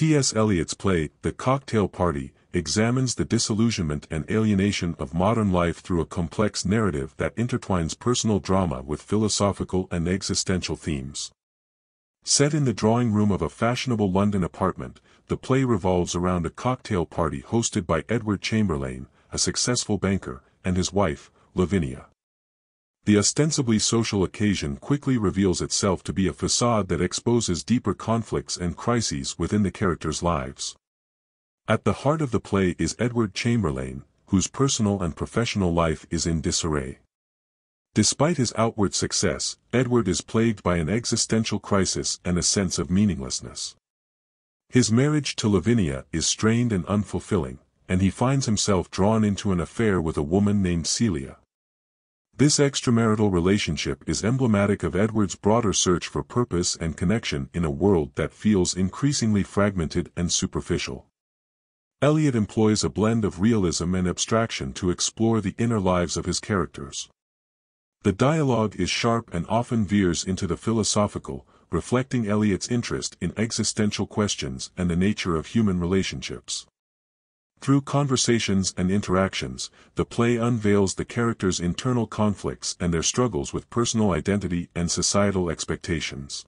T.S. Eliot's play, The Cocktail Party, examines the disillusionment and alienation of modern life through a complex narrative that intertwines personal drama with philosophical and existential themes. Set in the drawing room of a fashionable London apartment, the play revolves around a cocktail party hosted by Edward Chamberlayne, a successful banker, and his wife, Lavinia. The ostensibly social occasion quickly reveals itself to be a facade that exposes deeper conflicts and crises within the characters' lives. At the heart of the play is Edward Chamberlayne, whose personal and professional life is in disarray. Despite his outward success, Edward is plagued by an existential crisis and a sense of meaninglessness. His marriage to Lavinia is strained and unfulfilling, and he finds himself drawn into an affair with a woman named Celia. This extramarital relationship is emblematic of Edward's broader search for purpose and connection in a world that feels increasingly fragmented and superficial. Eliot employs a blend of realism and abstraction to explore the inner lives of his characters. The dialogue is sharp and often veers into the philosophical, reflecting Eliot's interest in existential questions and the nature of human relationships. Through conversations and interactions, the play unveils the characters' internal conflicts and their struggles with personal identity and societal expectations.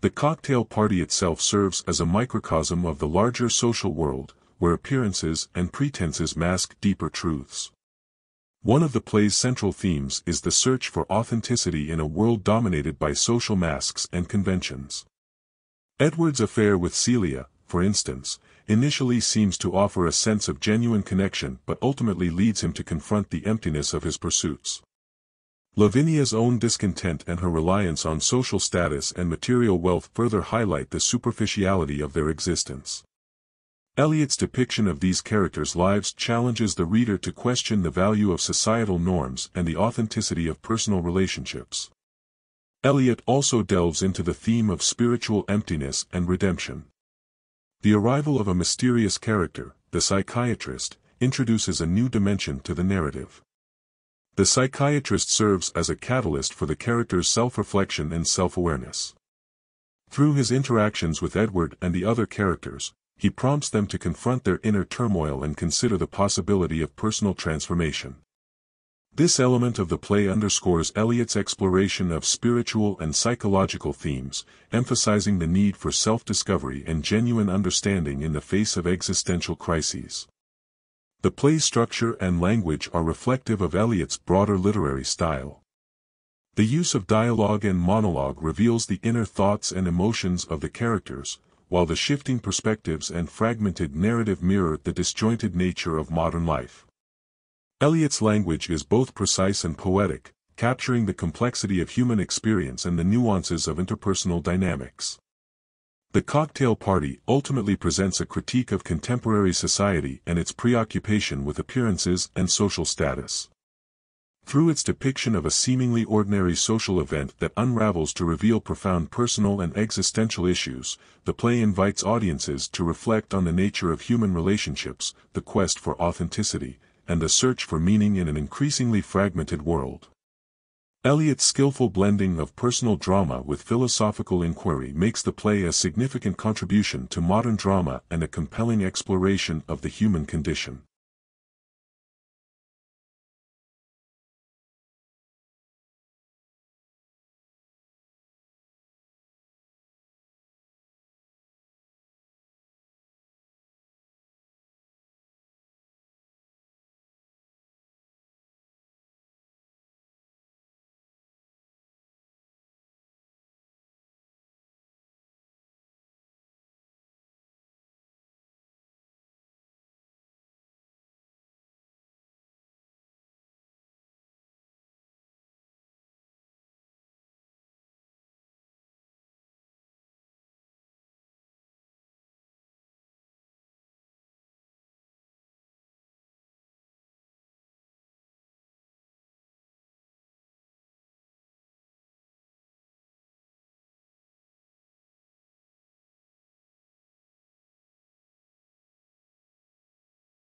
The cocktail party itself serves as a microcosm of the larger social world, where appearances and pretenses mask deeper truths. One of the play's central themes is the search for authenticity in a world dominated by social masks and conventions. Edward's affair with Celia, for instance, initially seems to offer a sense of genuine connection but ultimately leads him to confront the emptiness of his pursuits. Lavinia's own discontent and her reliance on social status and material wealth further highlight the superficiality of their existence. Eliot's depiction of these characters' lives challenges the reader to question the value of societal norms and the authenticity of personal relationships. Eliot also delves into the theme of spiritual emptiness and redemption. The arrival of a mysterious character, the psychiatrist, introduces a new dimension to the narrative. The psychiatrist serves as a catalyst for the character's self-reflection and self-awareness. Through his interactions with Edward and the other characters, he prompts them to confront their inner turmoil and consider the possibility of personal transformation. This element of the play underscores Eliot's exploration of spiritual and psychological themes, emphasizing the need for self-discovery and genuine understanding in the face of existential crises. The play's structure and language are reflective of Eliot's broader literary style. The use of dialogue and monologue reveals the inner thoughts and emotions of the characters, while the shifting perspectives and fragmented narrative mirror the disjointed nature of modern life. Eliot's language is both precise and poetic, capturing the complexity of human experience and the nuances of interpersonal dynamics. The Cocktail Party ultimately presents a critique of contemporary society and its preoccupation with appearances and social status. Through its depiction of a seemingly ordinary social event that unravels to reveal profound personal and existential issues, the play invites audiences to reflect on the nature of human relationships, the quest for authenticity, and the search for meaning in an increasingly fragmented world. Eliot's skillful blending of personal drama with philosophical inquiry makes the play a significant contribution to modern drama and a compelling exploration of the human condition.